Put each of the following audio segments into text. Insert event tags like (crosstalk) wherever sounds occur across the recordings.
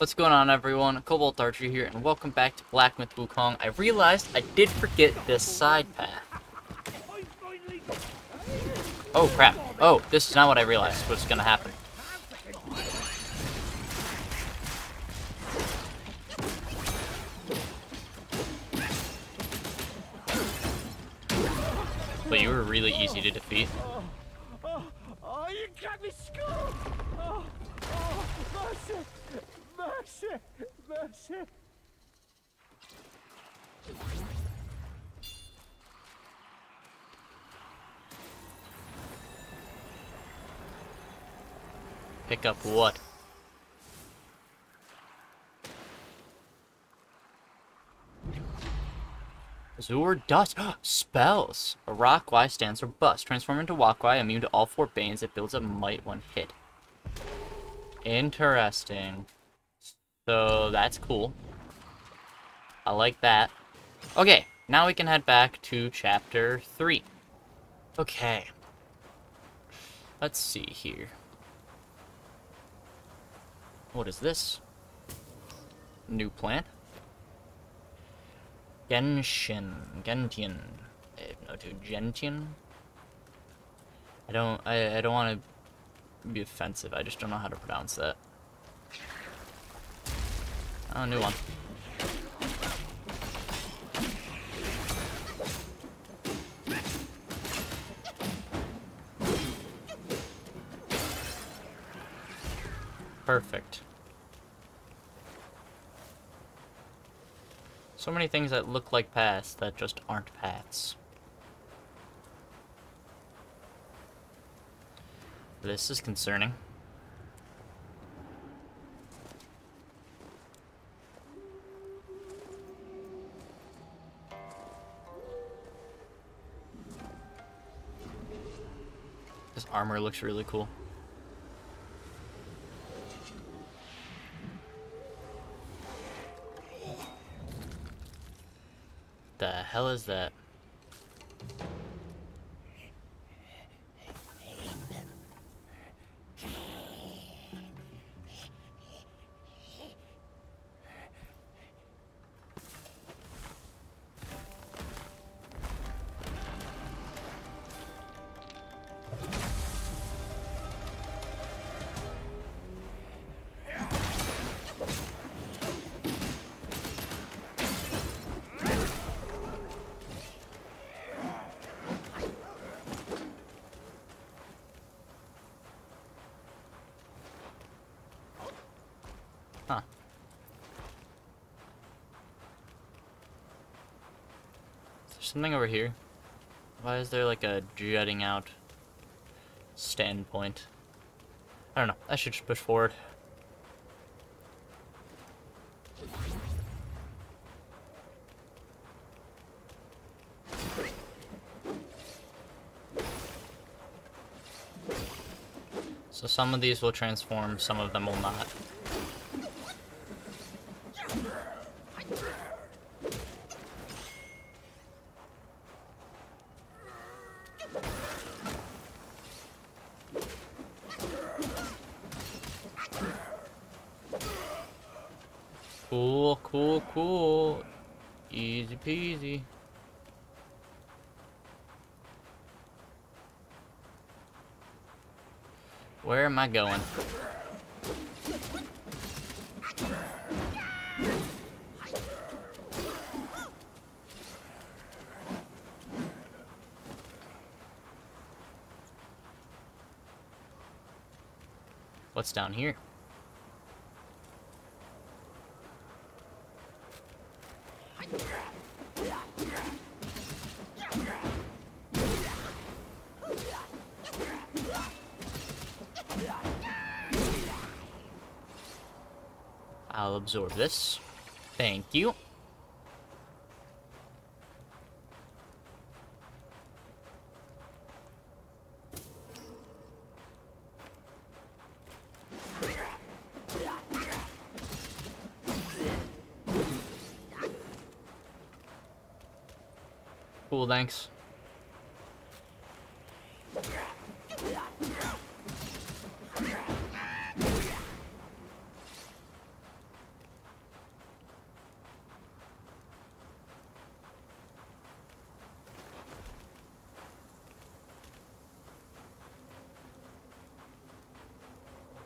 What's going on everyone? Cobalt Archer here and welcome back to Black Myth Wukong. I realized I did forget this side path. Oh crap. Oh, this is not what I realized was gonna happen. But you were really easy to defeat. Oh, oh, oh, you got me skull! Oh, oh, oh mercy! Mercy! Mercy! Pick up what? Azure Dust. (gasps) Spells. A rock Y stands for bust. Transform into walk Y, immune to all four banes. It builds up might when hit. Interesting. So that's cool. I like that. Okay, now we can head back to chapter 3. Okay. Let's see here. What is this? New plant? Genshin. Gentian. Have no Gentian? I don't I, I don't want to be offensive. I just don't know how to pronounce that. Oh, new one. Perfect. So many things that look like paths that just aren't paths. This is concerning. This armor looks really cool. The hell is that? Something over here? Why is there like a jutting out standpoint? I don't know. I should just push forward. So some of these will transform, some of them will not. Cool, cool, cool. Easy peasy. Where am I going? What's down here? I'll absorb this. Thank you. Cool, thanks.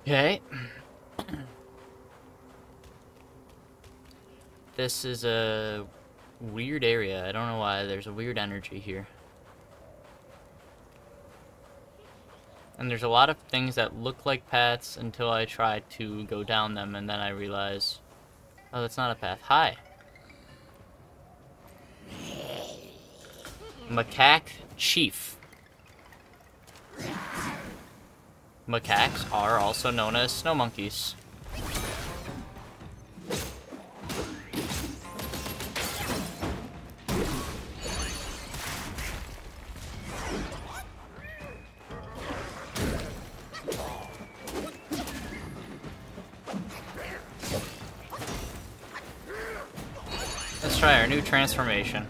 Okay. This is a weird area. I don't know why. There's a weird energy here. And there's a lot of things that look like paths until I try to go down them, and then I realize, oh, that's not a path. Hi. Macaque Chief. Macaques are also known as snow monkeys. Let's try our new transformation.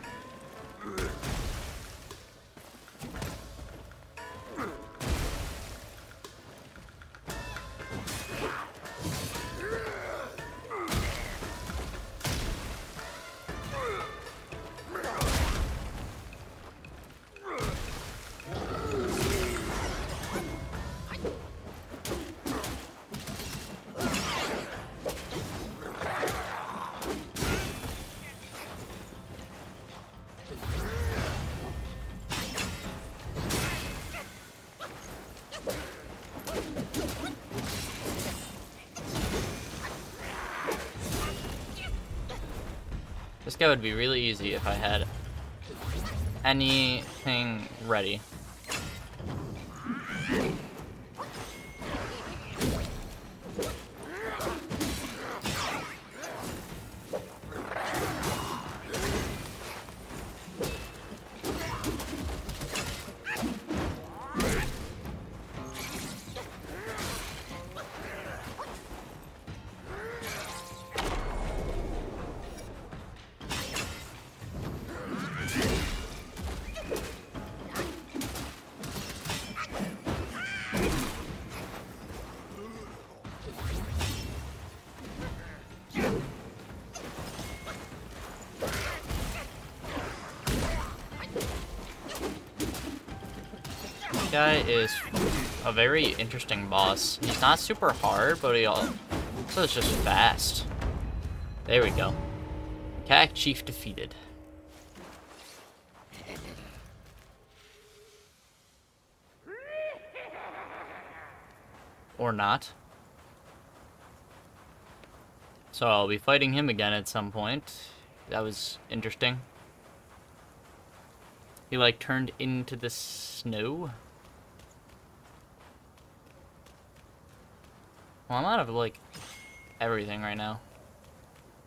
This guy would be really easy if I had anything ready. Guy is a very interesting boss. He's not super hard, but he also is just fast. There we go. Cac Chief defeated. Or not. So I'll be fighting him again at some point. That was interesting. He like turned into the snow. Well, I'm out of like everything right now.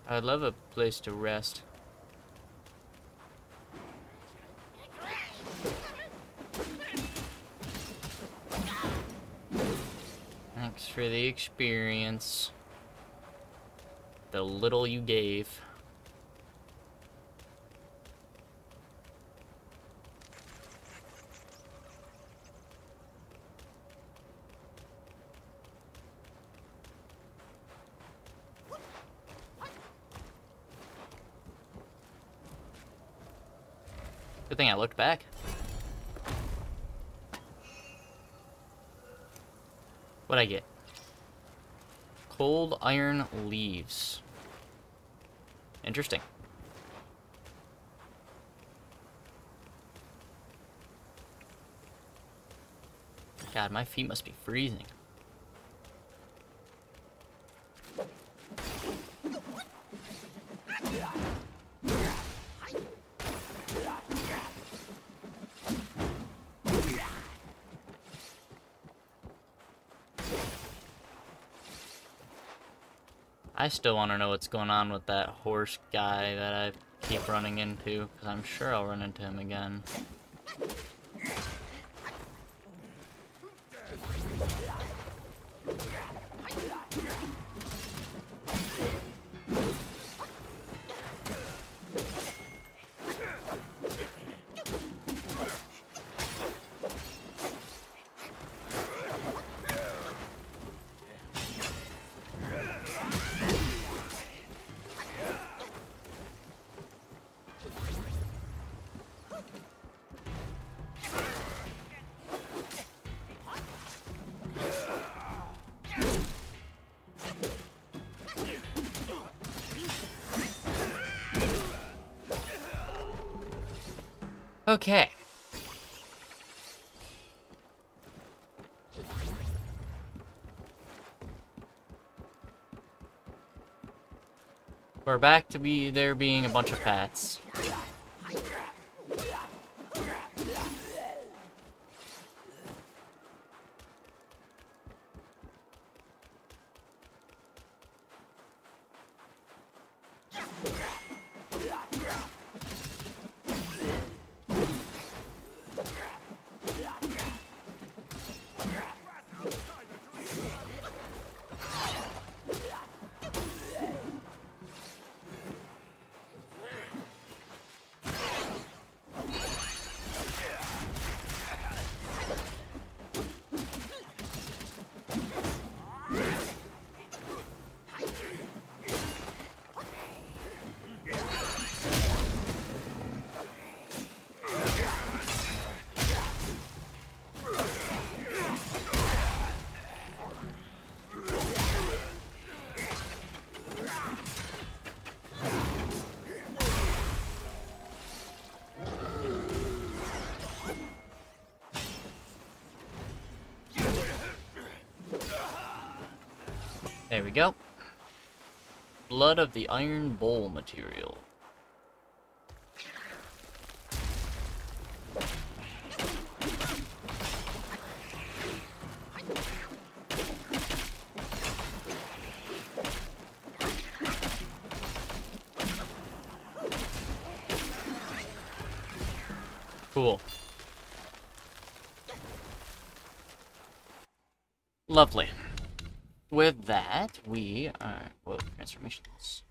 I'd love a place to rest. Thanks for the experience. The little you gave. Good thing I looked back. What'd I get? Cold iron leaves. Interesting. God, my feet must be freezing. I still want to know what's going on with that horse guy that I keep running into, because I'm sure I'll run into him again. Okay. We're back to be there being a bunch of pats. There we go. Blood of the Iron Bowl material. Cool. Lovely. With that, we are... Whoa, transformations.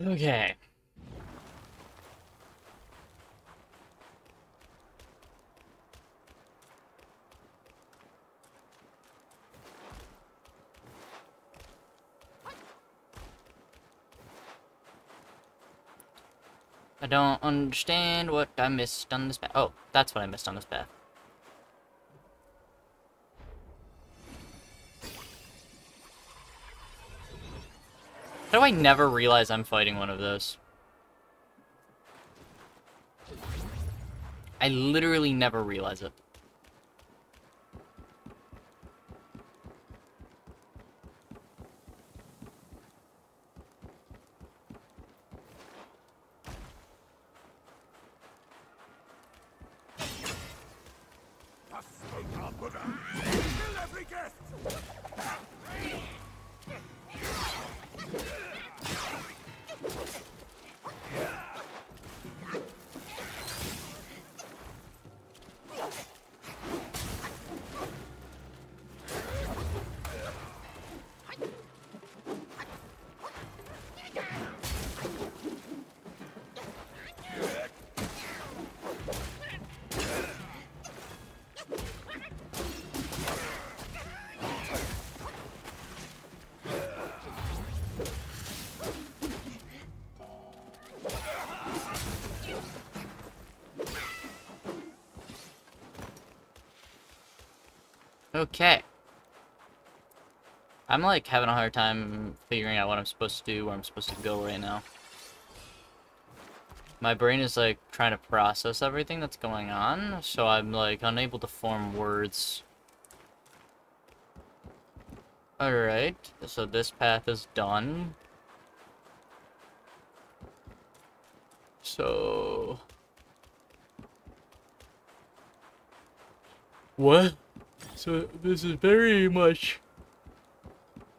Okay. Don't understand what I missed on this path. Oh, that's what I missed on this path. How do I never realize I'm fighting one of those? I literally never realize it. Kill every guest! Okay. I'm like having a hard time figuring out what I'm supposed to do, where I'm supposed to go right now. My brain is like trying to process everything that's going on, so I'm like unable to form words. Alright, so this path is done. So... What? So this is very much,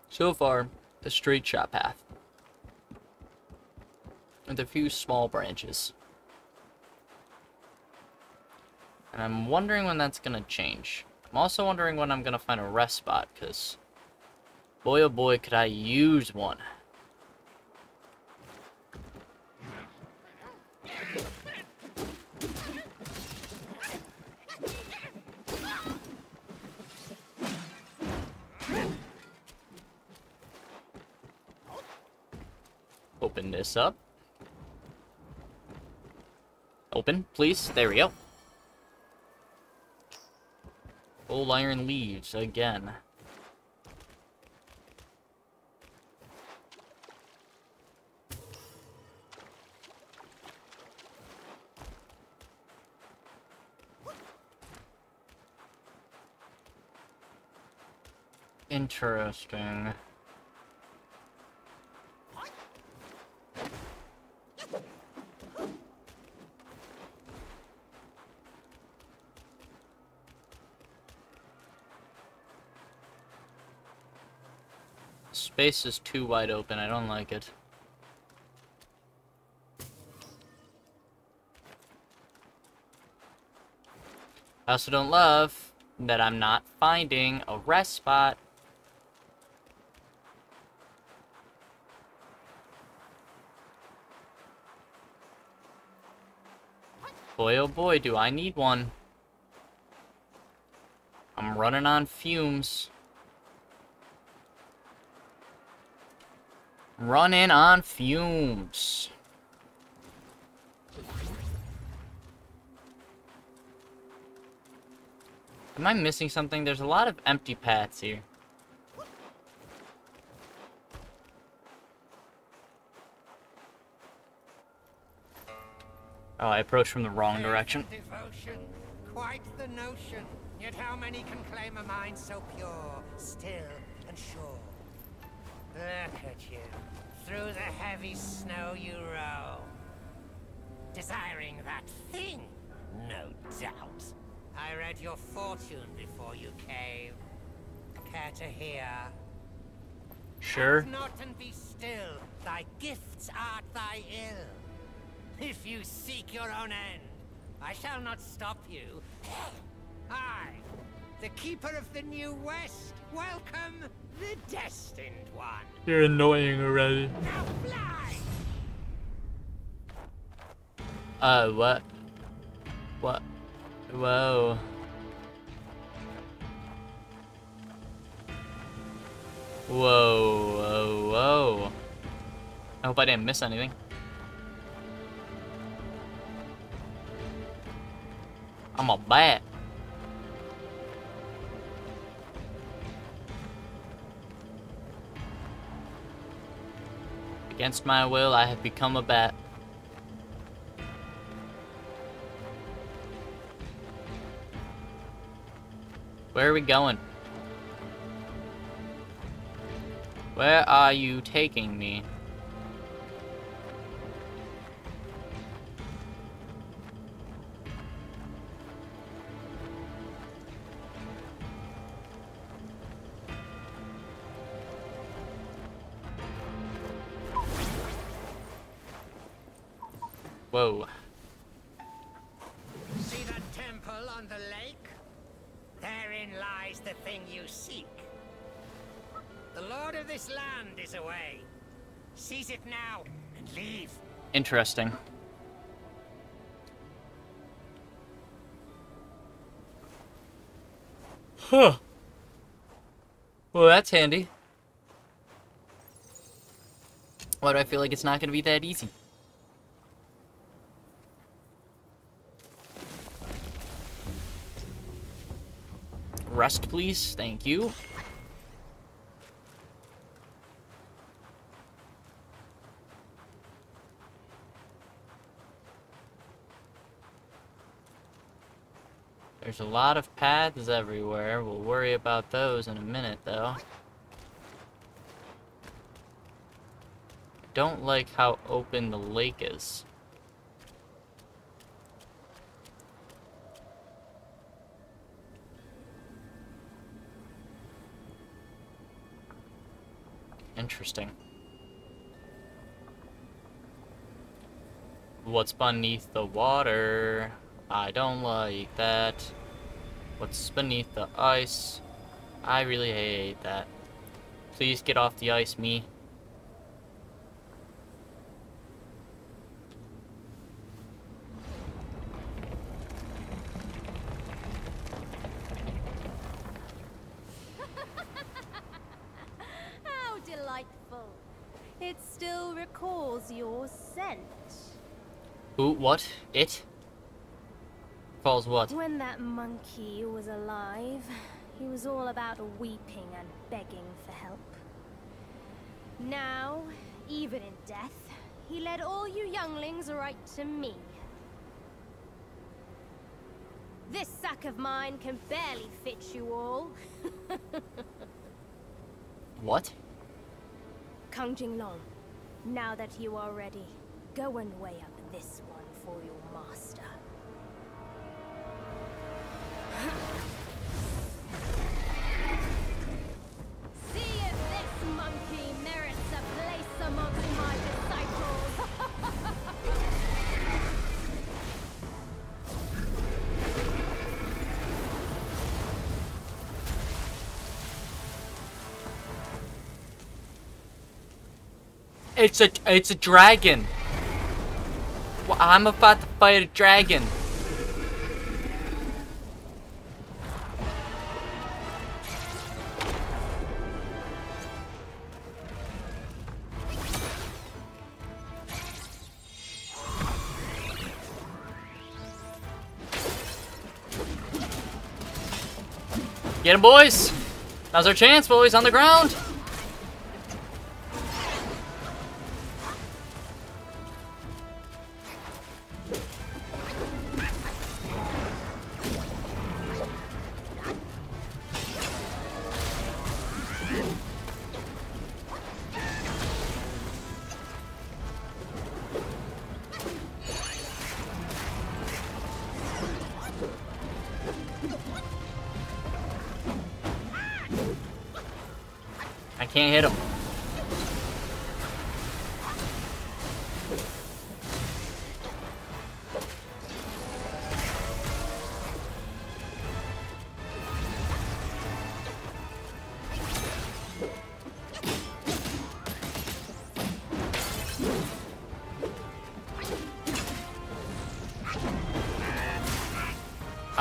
so far, a straight shot path. With a few small branches. And I'm wondering when that's gonna change. I'm also wondering when I'm gonna find a rest spot, because boy oh boy could I use one. Open this up. Open, please. There we go. Old iron leaves again. Interesting. Space is too wide open. I don't like it. I also don't love that I'm not finding a rest spot. Boy, oh boy, do I need one. I'm running on fumes. Running on fumes. Am I missing something? There's a lot of empty paths here. Oh, I approached from the wrong direction. Devotion, quite the notion. Yet how many can claim a mind so pure, still, and sure? Look at you. Through the heavy snow you roam. Desiring that thing, no doubt. I read your fortune before you came. Care to hear? Sure. Act not and be still. Thy gifts art thy ill. If you seek your own end, I shall not stop you. I, the keeper of the New West, welcome the destined one. You're annoying already. Now fly! Uh, what? What? Whoa. Whoa, whoa, whoa. I hope I didn't miss anything. I'm a bat. Against my will, I have become a bat. Where are we going? Where are you taking me? Whoa. See that temple on the lake? Therein lies the thing you seek. The lord of this land is away. Seize it now and leave. Interesting. Huh. Well, that's handy. Why do I feel like it's not going to be that easy? Rest, please. Thank you. There's a lot of paths everywhere. We'll worry about those in a minute, though. Don't like how open the lake is. Interesting. What's beneath the water? I don't like that. What's beneath the ice? I really hate that. Please get off the ice, me. How delightful. It still recalls your scent. Who? What? It? Falls what? When that monkey was alive, he was all about weeping and begging for help. Now, even in death, he led all you younglings right to me. This sack of mine can barely fit you all. (laughs) What? Kang-Jin Loong, now that you are ready, go and weigh up this one for your master. See if this monkey merits a place amongst my disciples. It's a it's a dragon. Well, I'm about to fight a dragon. Get him, boys! Now's our chance, boys, on the ground!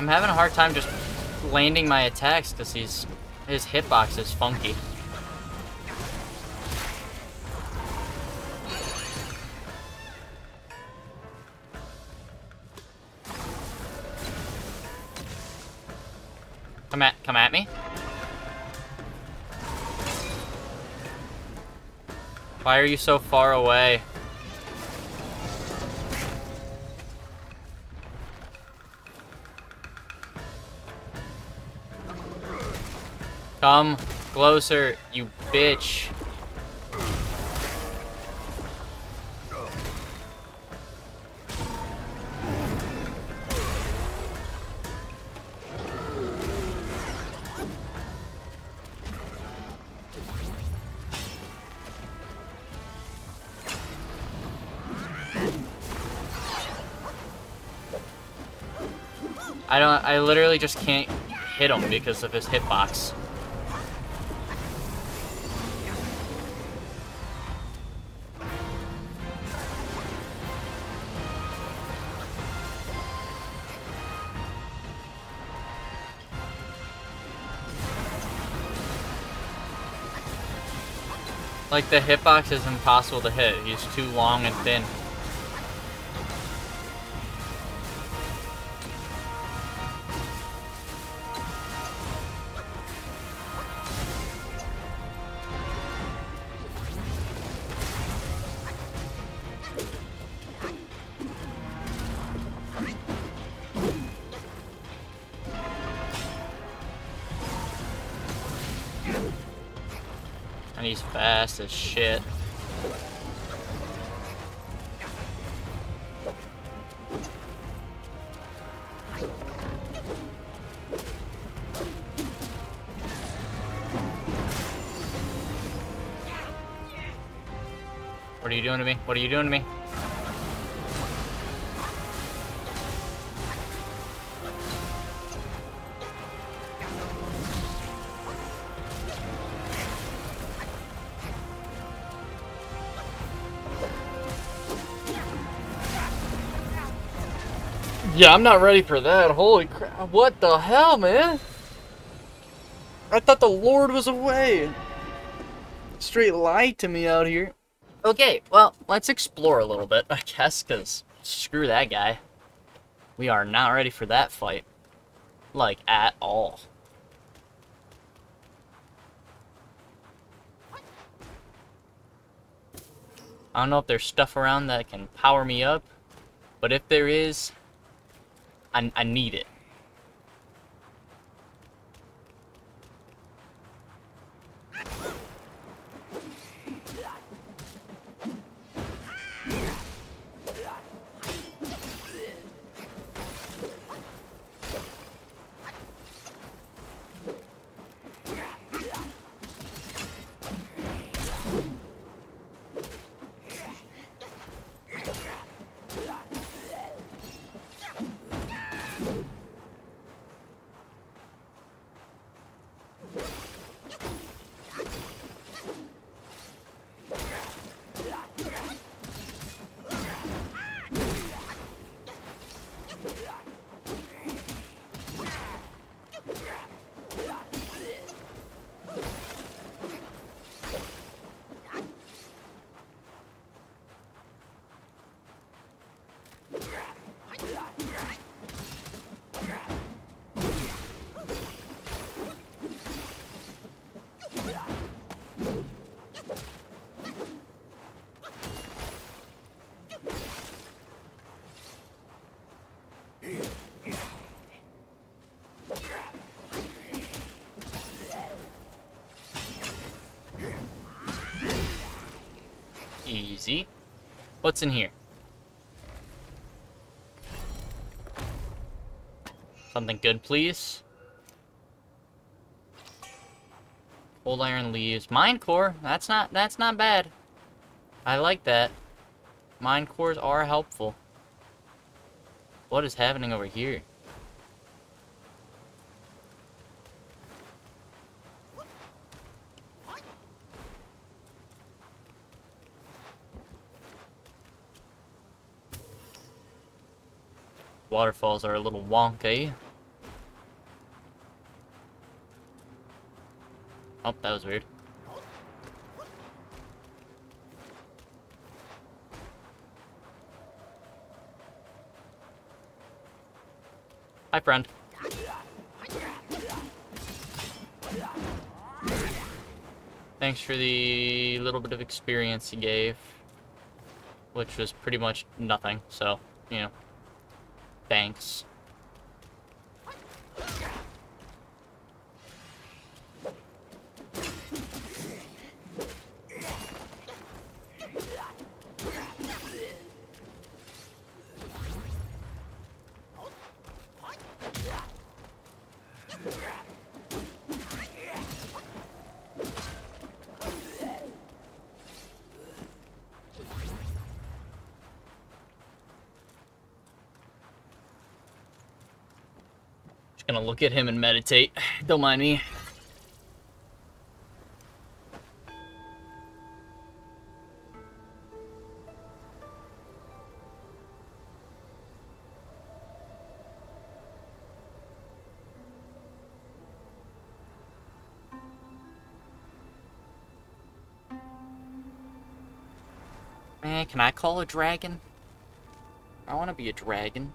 I'm having a hard time just landing my attacks because he's his hitbox is funky. Come at come at me. Why are you so far away? Come closer, you bitch. I don't I literally just can't hit him because of his hitbox. Like the hitbox is impossible to hit. He's too long and thin. And he's fast as shit. What are you doing to me? What are you doing to me? Yeah, I'm not ready for that. Holy crap. What the hell, man? I thought the Lord was away. Straight lied to me out here. Okay, well, let's explore a little bit, I guess, because screw that guy. We are not ready for that fight. Like, at all. I don't know if there's stuff around that can power me up, but if there is, I, I need it. Easy. What's in here? Something good, please. Old iron leaves. Mind core. That's not that's not bad. I like that. Mind cores are helpful. What is happening over here? Waterfalls are a little wonky. Oh, that was weird. Hi, friend. Thanks for the little bit of experience you gave. Which was pretty much nothing, so, you know. Thanks. Gonna look at him and meditate. (sighs) Don't mind me. Man, can I call a dragon? I want to be a dragon.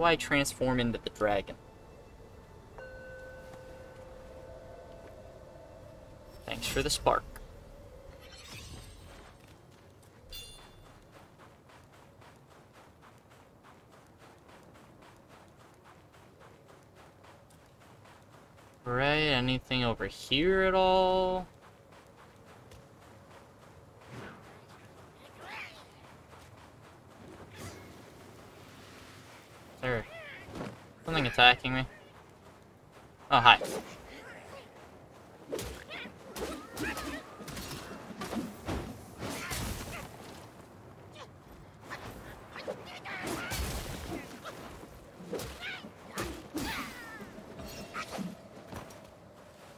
Do I transform into the dragon? Thanks for the spark. Right, anything over here at all? There something attacking me? Oh, hi.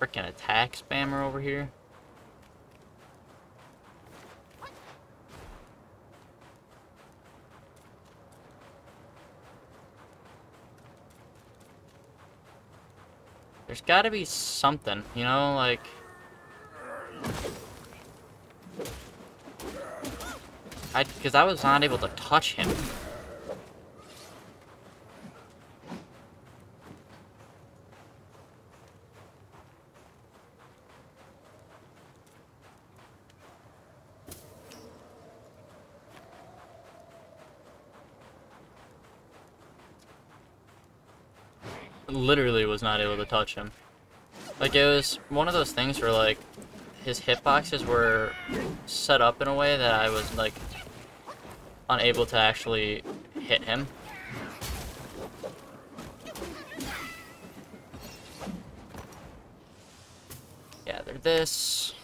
Freaking attack spammer over here. There's gotta be something, you know, like... I, because I was not able to touch him. Literally was not able to touch him. Like, it was one of those things where, like, his hitboxes were set up in a way that I was, like, unable to actually hit him. Gather this.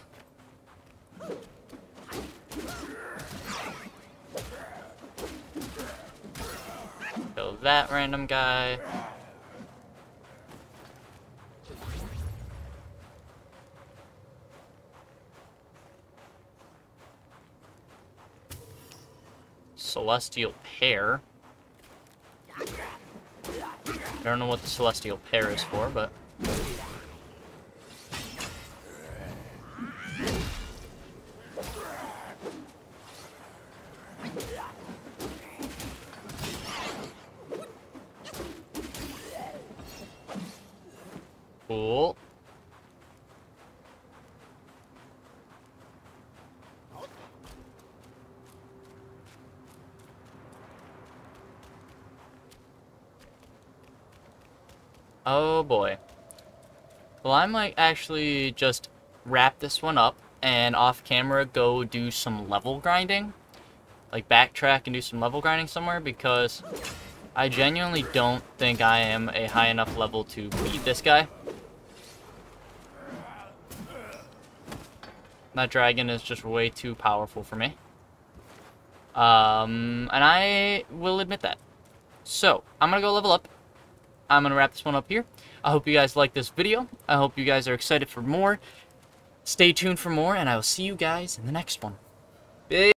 Kill that random guy. Celestial Pear. I don't know what the Celestial Pear is for, but... Cool. Oh boy. Well, I might actually just wrap this one up and off camera go do some level grinding. Like backtrack and do some level grinding somewhere because I genuinely don't think I am a high enough level to beat this guy. That dragon is just way too powerful for me. Um, and I will admit that. So, I'm gonna go level up. I'm going to wrap this one up here. I hope you guys like this video. I hope you guys are excited for more. Stay tuned for more, and I will see you guys in the next one.